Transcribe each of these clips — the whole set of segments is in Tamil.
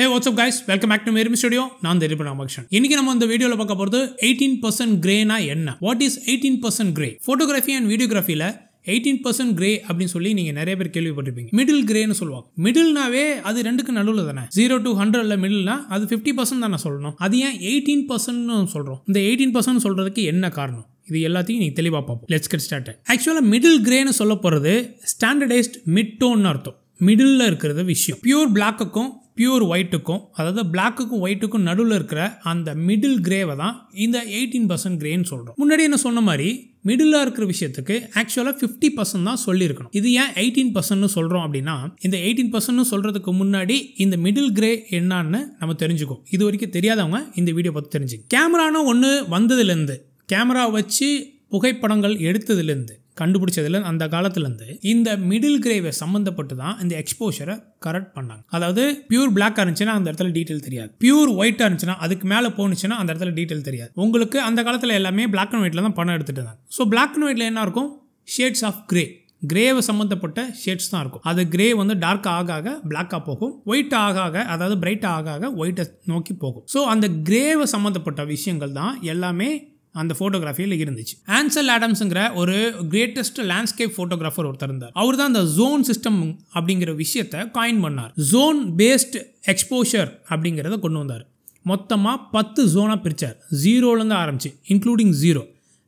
Hey WhatsApp guys welcome back to Mari studio நான் தெரியும் ராமகிருஷ்ணன் இன்னைக்கு நம்ம இந்த வீடியோவில் பார்க்க போகிறது எயிட்டீன் பர்சன்ட் கிரேனா என்ன? What is eighteen percent grey photography and வீடியோகிராஃபியில் eighteen percent grey அப்படின்னு சொல்லி நீங்கள் நிறைய பேர் கேள்விப்பட்டிருப்பீங்க. மிடில் கிரேன்னு சொல்லுவாங்க. மிடில்னாவே அது ரெண்டுக்கு நடுவில் தானே? ஜீரோ டு ஹண்ட்ரட்ல மிடில்னா அது ஃபிஃப்டி பர்சன்ட் தானே சொல்லணும்? அது ஏன் எயிட்டீன் பர்சன்ட்னு சொல்கிறோம் இந்த எயிட்டீன் பர்சன்ட் சொல்கிறதுக்கு என்ன காரணம்? இது எல்லாத்தையும் நீங்கள் தெளிவாக பார்ப்போம். லெட்ஸ் கெட் ஸ்டார்ட் ஆக்சுவலாக மிடில் கிரேன்னு சொல்ல போகிறது ஸ்டாண்டர்டைஸ்ட் மிட் டோன்னு அர்த்தம். மிடில் இருக்கிறது விஷயம். பியூர் பிளாக்குக்கும் பியூர் ஒயிட்டுக்கும் அதாவது பிளாக்குக்கும் ஒயிட்டுக்கும் நடுவில் இருக்கிற அந்த மிடில் கிரேவை தான் இந்த எயிட்டீன் பர்சன்ட் கிரேன்னு சொல்கிறோம் முன்னாடி என்ன சொன்ன மாதிரி மிடிலாக இருக்கிற விஷயத்துக்கு ஆக்சுவலாக ஃபிஃப்டி பர்சன்ட் தான் சொல்லியிருக்கணும். இது ஏன் எயிட்டீன் பர்சன்ட்னு சொல்கிறோம் அப்படின்னா இந்த எயிட்டீன் பர்சன்ட்னு சொல்கிறதுக்கு முன்னாடி இந்த மிடில் கிரே என்னான்னு நம்ம தெரிஞ்சுக்கோம். இது வரைக்கும் தெரியாதவங்க இந்த வீடியோ பார்த்து தெரிஞ்சுங்க. கேமரானா ஒன்று வந்ததுலேருந்து கேமரா வச்சு புகைப்படங்கள் எடுத்ததுலேருந்து கண்டுபிடிச்சதுல அந்த காலத்துலேருந்து இந்த மிடில் கிரேவை சம்மந்தப்பட்டு தான் இந்த எக்ஸ்போஷரை கரெக்ட் பண்ணாங்க. அதாவது பியூர் பிளாக்காக இருந்துச்சுன்னா அந்த இடத்துல டீட்டெயில் தெரியாது. பியூர் ஒயிட்டாக இருந்துச்சுன்னா அதுக்கு மேலே போனுச்சுன்னா அந்த இடத்துல டீட்டெயில் தெரியாது. உங்களுக்கு அந்த காலத்தில் எல்லாமே பிளாக் அண்ட் ஒயிட்டில் தான் பணம் எடுத்துட்டு இருந்தாங்க. ஸோ பிளாக் அண்ட் ஒயிட்டில் என்ன இருக்கும்? ஷேட்ஸ் ஆஃப் கிரே கிரேவை சம்மந்தப்பட்ட ஷேட்ஸ் தான் இருக்கும். அது கிரே வந்து டார்க் ஆக ஆக பிளாக்காக போகும். ஒயிட் ஆக ஆக அதாவது பிரைட் ஆக ஆக ஒயிட்டை நோக்கி போகும். ஸோ அந்த கிரேவை சம்மந்தப்பட்ட விஷயங்கள் தான் எல்லாமே அந்த ஃபோட்டோகிராஃபியில் இருந்துச்சு. ஆன்சல் ஆடம்ஸுங்கிற ஒரு கிரேட்டஸ்ட் லேண்ட்ஸ்கேப் ஃபோட்டோகிராஃபர் ஒருத்தர் இருந்தார். அவர் தான் அந்த ஜோன் சிஸ்டம் அப்படிங்கிற விஷயத்த காயின் பண்ணார். ஜோன் பேஸ்ட் எக்ஸ்போஷர் அப்படிங்கிறத கொண்டு வந்தார். மொத்தமாக பத்து ஜோனாக பிரித்தார் ஜீரோலேருந்து ஆரம்பிச்சு இன்க்ளூடிங் ஜீரோ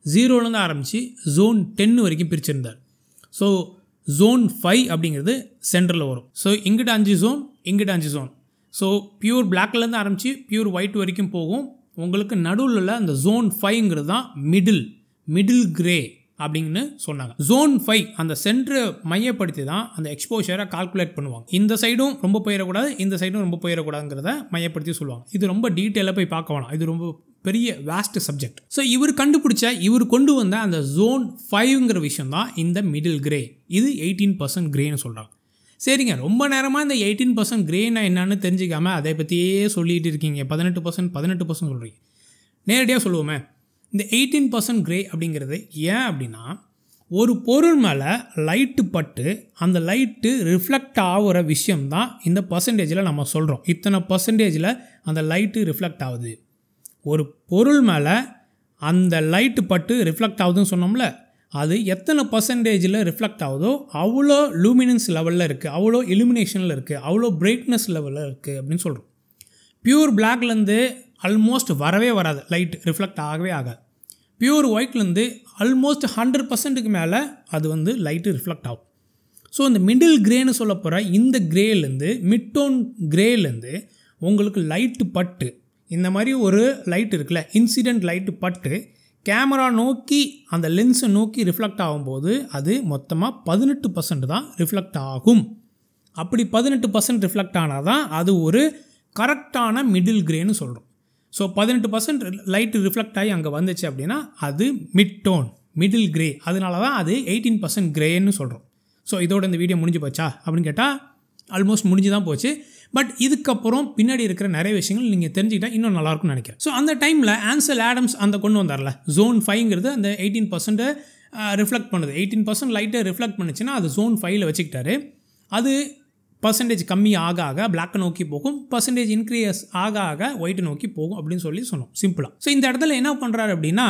ஜீரோலேருந்து ஆரம்பித்து ஜோன் டென்னு வரைக்கும் பிரிச்சிருந்தார். ஸோ ஜோன் ஃபைவ் அப்படிங்கிறது சென்டரில் வரும். ஸோ இங்கிட்ட அஞ்சு ஜோன் இங்கிட்ட அஞ்சு ஜோன் ஸோ பியூர் பிளாக்லேருந்து ஆரம்பித்து பியூர் ஒயிட் வரைக்கும் போகும். உங்களுக்கு நடுவில் அந்த ஜோன் ஃபைவ்ங்கிறது தான் மிடில் மிடில் கிரே அப்படின்னு சொன்னாங்க. ஜோன் ஃபைவ் அந்த சென்டரை மையப்படுத்தி தான் அந்த எக்ஸ்போஷரை கால்குலேட் பண்ணுவாங்க. இந்த சைடும் ரொம்ப போயிடக்கூடாது இந்த சைடும் ரொம்ப போயிடக்கூடாதுங்கிறத மையப்படுத்தி சொல்லுவாங்க. இது ரொம்ப டீட்டெயிலாக போய் பார்க்க வேணாம். இது ரொம்ப பெரிய வேஸ்ட் சப்ஜெக்ட் ஸோ இவர் கண்டுபிடிச்ச இவர் கொண்டு வந்த அந்த ஜோன் ஃபைவ்ங்கிற விஷயம் தான் இந்த மிடில் கிரே இது எயிட்டீன் பர்சன்ட் கிரேன்னு சொல்கிறாங்க சரிங்க ரொம்ப நேரமாக இந்த எயிட்டீன் பர்சன்ட் கிரேனா என்னன்னு தெரிஞ்சிக்காமல் அதை பற்றியே சொல்லிட்டு இருக்கீங்க. பதினெட்டு பர்சன்ட் பதினெட்டு பர்சன்ட் சொல்கிறீங்க நேரடியாக சொல்லுவோமே. இந்த எயிட்டீன் பர்சன்ட் கிரே அப்படிங்கிறது ஏன் அப்படின்னா ஒரு பொருள் மேலே லைட்டு பட்டு அந்த லைட்டு ரிஃப்ளெக்ட் ஆகிற விஷயம் தான் இந்த பர்சன்டேஜில் நம்ம சொல்கிறோம் இத்தனை பர்சன்டேஜில் அந்த லைட்டு ரிஃப்ளெக்ட் ஆகுது. ஒரு பொருள் மேலே அந்த லைட்டு பட்டு ரிஃப்ளெக்ட் ஆகுதுன்னு சொன்னோம்ல அது எத்தனை பர்சன்டேஜில் ரிஃப்ளெக்ட் ஆகுதோ அவ்வளோ லூமினன்ஸ் லெவலில் இருக்குது அவ்வளோ இலுமினேஷனில் இருக்குது அவ்வளோ பிரைட்னஸ் லெவலில் இருக்குது அப்படின்னு சொல்கிறோம் பியூர் பிளாக்லேருந்து ஆல்மோஸ்ட் வரவே வராது லைட் ரிஃப்ளெக்ட் ஆகவே ஆகாது. பியூர் ஒயிட்லேருந்து ஆல்மோஸ்ட் ஹண்ட்ரட் பர்சன்ட்டுக்கு மேலே அது வந்து லைட்டு ரிஃப்ளெக்ட் ஆகும். ஸோ இந்த மிடில் கிரேன்னு சொல்ல போகிற இந்த கிரேலேருந்து மிட்டோன் கிரேலேருந்து உங்களுக்கு லைட்டு பட்டு இந்த மாதிரி ஒரு லைட் இருக்குல்ல இன்சிடென்ட் லைட்டு பட்டு கேமரா நோக்கி அந்த லென்ஸை நோக்கி ரிஃப்ளெக்ட் ஆகும்போது அது மொத்தமாக பதினெட்டு பர்சன்ட் தான் ரிஃப்ளெக்ட் ஆகும். அப்படி பதினெட்டு பர்சன்ட் ரிஃப்ளெக்ட் ஆனால் தான் அது ஒரு கரெக்டான மிடில் கிரேன்னு சொல்கிறோம் ஸோ பதினெட்டு பர்சன்ட் லைட்டு ரிஃப்ளெக்ட் ஆகி அங்கே வந்துச்சு அப்படின்னா அது மிட் டோன் மிடில் கிரே அதனால தான் அது எயிட்டீன் பர்சன்ட் கிரேன்னு சொல்கிறோம் ஸோ இதோட இந்த வீடியோ முடிஞ்சு போச்சா? அப்படின்னு கேட்டால் ஆல்மோஸ்ட் முடிஞ்சு தான் போச்சு. பட் இதுக்கப்புறம் பின்னாடி இருக்கிற நிறைய விஷயங்கள் நீங்கள் தெரிஞ்சுக்கிட்டா இன்னும் நல்லாயிருக்கும்னு நினைக்கிறேன். ஸோ அந்த டைமில் ஆன்சல் ஆடம்ஸ் அந்த கொண்டு வந்தார்ல ஜோன் ஃபைவ்ங்கிறது அந்த எயிட்டீன் பர்சன்ட்டை ரிஃப்ளெக்ட் பண்ணுது. எயிட்டீன் பர்சன்ட் லைட்டை ரிஃப்ளெக்ட் பண்ணுச்சுன்னா அது ஜோன் ஃபைவ்ல வச்சுக்கிட்டாரு. அது பர்சன்டேஜ் கம்மி ஆக ஆக பிளாக்கை நோக்கி போகும். பர்சன்டேஜ் இன்க்ரீஸ் ஆக ஆக ஒயிட்டை நோக்கி போகும் அப்படின்னு சொல்லி சொன்னோம். சிம்பிளாக ஸோ இந்த இடத்துல என்ன பண்ணுறாரு அப்படின்னா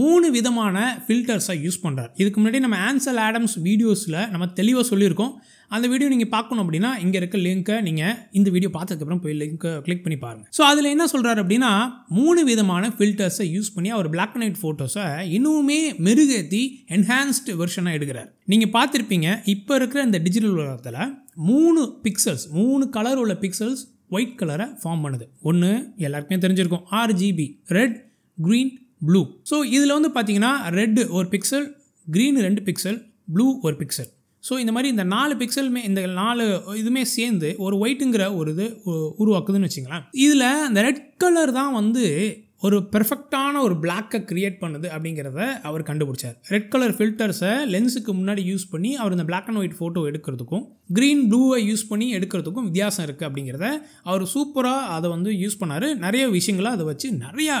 மூணு விதமான ஃபில்டர்ஸை யூஸ் பண்ணுறாரு இதுக்கு முன்னாடி நம்ம ஆன்சல் ஆடம்ஸ் வீடியோஸில் நம்ம தெளிவாக சொல்லியிருக்கோம். அந்த வீடியோ நீங்கள் பார்க்கணும் அப்படின்னா இங்கே இருக்க லிங்க்கை நீங்கள் இந்த வீடியோ பார்த்ததுக்கப்புறம் போய் லிங்க்கை கிளிக் பண்ணி பாருங்கள் ஸோ அதில் என்ன சொல்கிறாரு அப்படின்னா மூணு விதமான ஃபில்டர்ஸை யூஸ் பண்ணி அவர் பிளாக் அண்ட் ஒயிட் ஃபோட்டோஸை இன்னுமே மெருகேற்றி என்ஹான்ஸ்டு வெர்ஷனாக எடுக்கிறார். நீங்கள் பார்த்துருப்பீங்க இப்போ இருக்கிற இந்த டிஜிட்டல் உலகத்தில் மூணு பிக்சல்ஸ் மூணு கலர் உள்ள பிக்சல்ஸ் ஒயிட் கலரை ஃபார்ம் பண்ணுது. ஒன்று எல்லாருக்குமே தெரிஞ்சிருக்கும் RGB red green blue so இதில் வந்து பார்த்தீங்கன்னா ரெட்டு ஒரு பிக்சல் க்ரீன் ரெண்டு பிக்சல் ப்ளூ ஒரு பிக்சல் ஸோ இந்த மாதிரி இந்த நாலு பிக்சலுமே இந்த நாலு இதுவுமே சேர்ந்து ஒரு ஒயிட்டுங்கிற ஒரு இது உருவாக்குதுன்னு வச்சுங்களேன். இதில் இந்த ரெட் கலர் தான் வந்து ஒரு பெர்ஃபெக்டான ஒரு பிளாக்கை க்ரியேட் பண்ணுது அப்படிங்கிறத அவர் கண்டுபிடிச்சார். ரெட் கலர் ஃபில்டர்ஸை லென்ஸுக்கு முன்னாடி யூஸ் பண்ணி அவர் இந்த பிளாக் அண்ட் ஒயிட் ஃபோட்டோ எடுக்கிறதுக்கும் க்ரீன் ப்ளூவை யூஸ் பண்ணி எடுக்கிறதுக்கும் வித்தியாசம் இருக்குது அப்படிங்கிறத அவர் சூப்பராக அதை வந்து யூஸ் பண்ணார். நிறைய விஷயங்களை அதை வச்சு நிறையா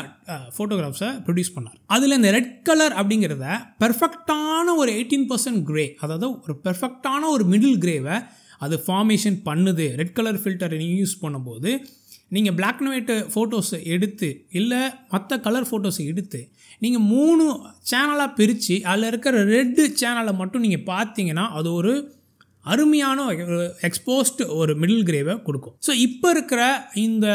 ஃபோட்டோகிராஃப்ஸை ப்ரொடியூஸ் பண்ணார். அதில் இந்த ரெட் கலர் அப்படிங்கிறத பெர்ஃபெக்டான ஒரு எயிட்டீன் பர்சன்ட் க்ரே அதாவது ஒரு பெர்ஃபெக்டான ஒரு மிடில் க்ரேவை அது ஃபார்மேஷன் பண்ணுது. ரெட் கலர் ஃபில்டரை யூஸ் பண்ணும்போது நீங்கள் பிளாக் அண்ட் ஒயிட் ஃபோட்டோஸை எடுத்து இல்லை மற்ற கலர் ஃபோட்டோஸை எடுத்து நீங்கள் மூணு சேனலாக பிரித்து அதில் இருக்கிற ரெட்டு சேனலை மட்டும் நீங்கள் பார்த்தீங்கன்னா அது ஒரு அருமையான எக்ஸ்போஸ்டு ஒரு மிடில் கிரேவை கொடுக்கும். ஸோ இப்போ இருக்கிற இந்த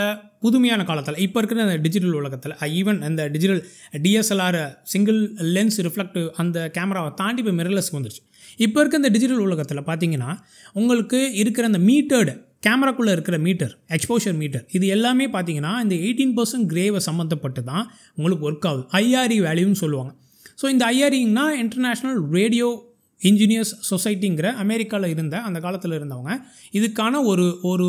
புதுமையான காலத்தில் இப்போ இருக்கிற இந்த டிஜிட்டல் உலகத்தில் ஈவன் இந்த digital DSLR single lens reflective அந்த கேமராவை தாண்டி இப்போ மிரர்லெஸ்க்கு வந்துருச்சு. இப்போ இருக்க இந்த டிஜிட்டல் உலகத்தில் பார்த்தீங்கன்னா உங்களுக்கு இருக்கிற அந்த மீட்டர்டு கேமராக்குள்ளே இருக்கிற மீட்டர் எக்ஸ்போஷர் மீட்டர் இது எல்லாமே பார்த்தீங்கன்னா இந்த எயிட்டீன் பர்சன்ட் கிரேவை சம்மந்தப்பட்டு தான் உங்களுக்கு ஒர்க் ஆகுது. ஐஆர்இ வேல்யூன்னு சொல்லுவாங்க. ஸோ இந்த ஐஆர்இங்னா இன்டர்நேஷ்னல் ரேடியோ இன்ஜினியர்ஸ் சொசைட்டிங்கிற அமெரிக்காவில் இருந்த அந்த காலத்தில் இருந்தவங்க இதுக்கான ஒரு ஒரு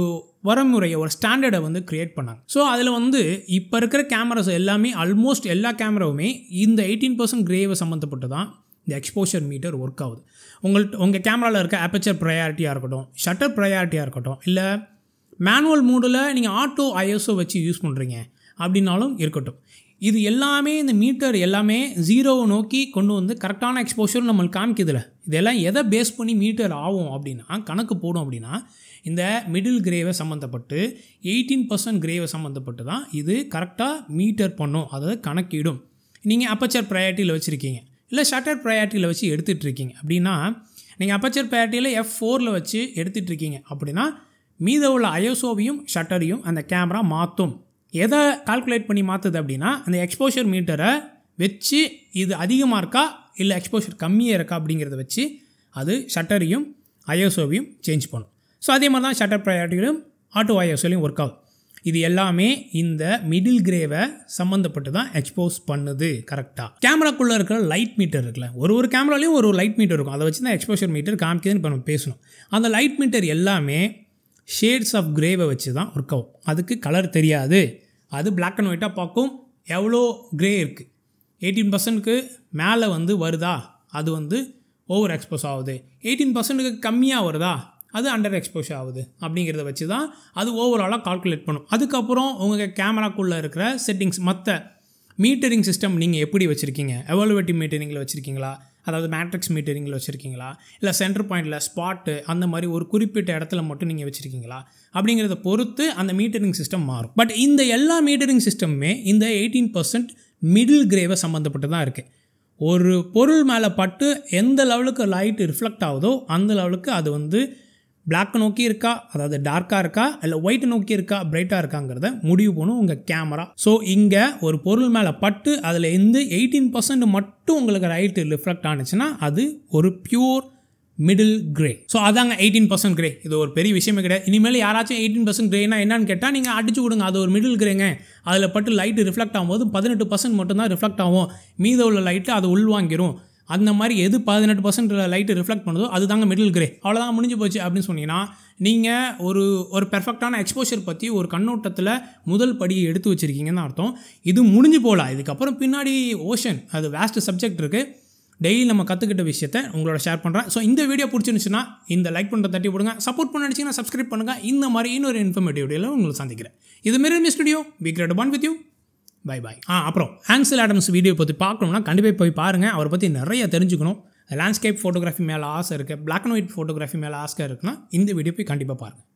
வரமுறையை ஒரு ஸ்டாண்டர்டை வந்து க்ரியேட் பண்ணாங்க. ஸோ அதில் வந்து இப்போ இருக்கிற கேமராஸ் எல்லாமே ஆல்மோஸ்ட் எல்லா கேமராவுமே இந்த எயிட்டீன் பர்சன்ட் கிரேவை சம்மந்தப்பட்டு தான் இந்த எக்ஸ்போஷர் மீட்டர் ஒர்க் ஆகுது. உங்கள்கிட்ட உங்கள் கேமராவில் இருக்க அப்பச்சர் ப்ரையாரிட்டியாக இருக்கட்டும் ஷட்டர் ப்ரையாரிட்டியாக இருக்கட்டும் இல்லை மேனுவல் மூடில் நீங்கள் ஆட்டோ ஐஎஸ்ஓ வச்சு யூஸ் பண்ணுறீங்க அப்படின்னாலும் இருக்கட்டும். இது எல்லாமே இந்த மீட்டர் எல்லாமே ஜீரோவை நோக்கி கொண்டு வந்து கரெக்டான எக்ஸ்போஷர் நம்மளுக்கு காமிக்குதுல. இதெல்லாம் எதை பேஸ் பண்ணி மீட்டர் ஆகும் அப்படின்னா கணக்கு போடும் அப்படின்னா இந்த மிடில் கிரேவை சம்மந்தப்பட்டு எயிட்டீன் பர்சன்ட் கிரேவை சம்மந்தப்பட்டு தான் இது கரெக்டாக மீட்டர் பண்ணும் அதாவது கணக்கிடும். நீங்கள் அப்பச்சர் ப்ரையாரிட்டியில் வச்சுருக்கீங்க. இல்லை ஷட்டர் ப்ரையாரிட்டியில் வச்சு எடுத்துகிட்டு இருக்கீங்க அப்படின்னா நீங்கள் அப்பச்சர் ப்ரையாரிட்டியில் எஃப் ஃபோரில் வச்சு எடுத்துகிட்டு இருக்கீங்க அப்படின்னா மீத உள்ள ஐஎஸ்ஓவையும் ஷட்டரையும் அந்த கேமரா மாற்றும் எதை கால்குலேட் பண்ணி மாற்றுது அப்படின்னா அந்த எக்ஸ்போஷர் மீட்டரை வச்சு இது அதிகமாக இருக்கா இல்லை எக்ஸ்போஷர் கம்மியாக இருக்கா அப்படிங்கிறத வச்சு அது ஷட்டரையும் ஐஎஸ்ஓவையும் சேஞ்ச் பண்ணும். ஸோ அதே மாதிரி தான் ஷட்டர் ப்ரையாரிட்டியிலும் ஆட்டோ ஐஎஸ்ஓலையும் ஒர்க் ஆகும். இது எல்லாமே இந்த மிடில் கிரேவை சம்மந்தப்பட்டு தான் எக்ஸ்போஸ் பண்ணுது கரெக்டாக கேமராக்குள்ளே இருக்கிற லைட் மீட்டர் இருக்குல்ல ஒரு ஒரு கேமராலையும் ஒரு ஒரு லைட் மீட்டர் இருக்கும். அதை வச்சு தான் எக்ஸ்போஷர் மீட்டர் காமிக்குதுன்னு இப்போ நம்ம பேசணும். அந்த லைட் மீட்டர் எல்லாமே ஷேட்ஸ் ஆஃப் கிரேவை வச்சு தான் ஒர்க் ஆகும் அதுக்கு கலர் தெரியாது. அது பிளாக் அண்ட் ஒயிட்டாக பார்க்கும். எவ்வளோ கிரே இருக்குது எயிட்டீன் பர்சன்ட்க்கு மேலே வந்து வருதா? அது வந்து ஓவர் எக்ஸ்போஸ் ஆகுது. எயிட்டீன் பர்சன்ட்டுக்கு கம்மியாக வருதா? அது அண்டர் எக்ஸ்போஸ் ஆகுது அப்படிங்கிறத வச்சு தான் அது ஓவராலாக கால்குலேட் பண்ணும். அதுக்கப்புறம் உங்கள் கேமராக்குள்ளே இருக்கிற செட்டிங்ஸ் மற்ற மீட்டரிங் சிஸ்டம் நீங்கள் எப்படி வச்சுருக்கீங்க? எவாலுவேட்டிவ் மீட்டரிங்கில் வச்சுருக்கீங்களா? அதாவது மேட்ரிக்ஸ் மீட்டரிங்கில் வச்சுருக்கீங்களா? இல்லை சென்டர் பாயிண்டில் ஸ்பாட்டு அந்த மாதிரி ஒரு குறிப்பிட்ட இடத்துல மட்டும் நீங்கள் வச்சுருக்கீங்களா? அப்படிங்கிறத பொறுத்து அந்த மீட்டரிங் சிஸ்டம் மாறும். பட் இந்த எல்லா மீட்டரிங் சிஸ்டமுமே இந்த எயிட்டீன் பர்சன்ட் மிடில் கிரேவை சம்மந்தப்பட்டு தான் இருக்குது ஒரு பொருள் மேலே பட்டு எந்த லெவலுக்கு லைட் ரிஃப்ளெக்ட் ஆகுதோ அந்த லெவலுக்கு அது வந்து பிளாக்கை நோக்கி இருக்கா? அதாவது டார்க்காக இருக்கா? இல்லை ஒயிட்டை நோக்கி இருக்கா? பிரைட்டாக இருக்காங்கிறத முடிவு பண்ணும் உங்கள் கேமரா ஸோ இங்கே ஒரு பொருள் மேலே பட்டு அதில் இருந்து எயிட்டீன் பர்சன்ட் மட்டும் உங்களுக்கு ரைட்டு ரிஃப்ளெக்ட் ஆனிச்சுன்னா அது ஒரு பியூர் மிடில் கிரே ஸோ அதாங்க எயிட்டீன் பர்சன்ட் கிரே இது ஒரு பெரிய விஷயமே கிடையாது. இனிமேல் யாராச்சும் எயிட்டீன் பர்சன்ட் கிரேனா என்னன்னு கேட்டால் நீங்கள் அடிச்சு கொடுங்க அது ஒரு மிடில் கிரேங்க அதில் பட்டு லைட்டு ரிஃப்ளெக்ட் ஆகும்போது பதினெட்டு பர்சன்ட் மட்டும்தான் ரிஃப்ளெக்ட் ஆகும். மீத உள்ள லைட்டு அது உள்வாங்கிரும். அந்த மாதிரி எது பதினெட்டு பர்சன்ட் லைட்டு ரிஃப்ளெக்ட் பண்ணுதோ அதுதாங்க மிடில் கிரே அவ்வளோதான் முடிஞ்சு போச்சு அப்படின்னு சொன்னீங்கன்னா நீங்கள் ஒரு ஒரு பெர்ஃபெக்டான எக்ஸ்போஷர் பற்றி ஒரு கண்ணோட்டத்தில் முதல் படியை எடுத்து வச்சுருக்கீங்கன்னு அர்த்தம். இது முடிஞ்சு போகலாம். இதுக்கப்புறம் பின்னாடி ஓஷன் அது வேஸ்ட் சப்ஜெக்ட் இருக்குது டெய்லி நம்ம கற்றுக்கிட்ட விஷயத்தை உங்களோட ஷேர் பண்ணுறேன் ஸோ இந்த வீடியோ பிடிச்சிருந்துச்சுன்னா இந்த லைக் பண்ணுற தட்டி போடுங்க. சப்போர்ட் பண்ண நினச்சிங்கன்னா சப்ஸ்கிரைப் பண்ணுங்கள் இந்த மாதிரி இன்னொரு இன்ஃபர்மேட்டிவ் வீடியோவில் உங்களை சந்திக்கிறேன். இது Mari studio be great one with you bye bye ஆ அப்புறம் ஆன்சல் ஆடம்ஸ் வீடியோ பற்றி பார்க்கணும்னா கண்டிப்பாக போய் பாருங்கள் அவரை பற்றி நிறைய தெரிஞ்சுக்கணும். லேண்ட்ஸ்கேப் ஃபோட்டோகிராஃபி மேலே ஆசை இருக்குது பிளாக் அண்ட் ஒயிட் ஃபோட்டோகிராஃபி மேலே ஆசை இருக்குன்னா இந்த வீடியோ போய் கண்டிப்பாக பாருங்கள்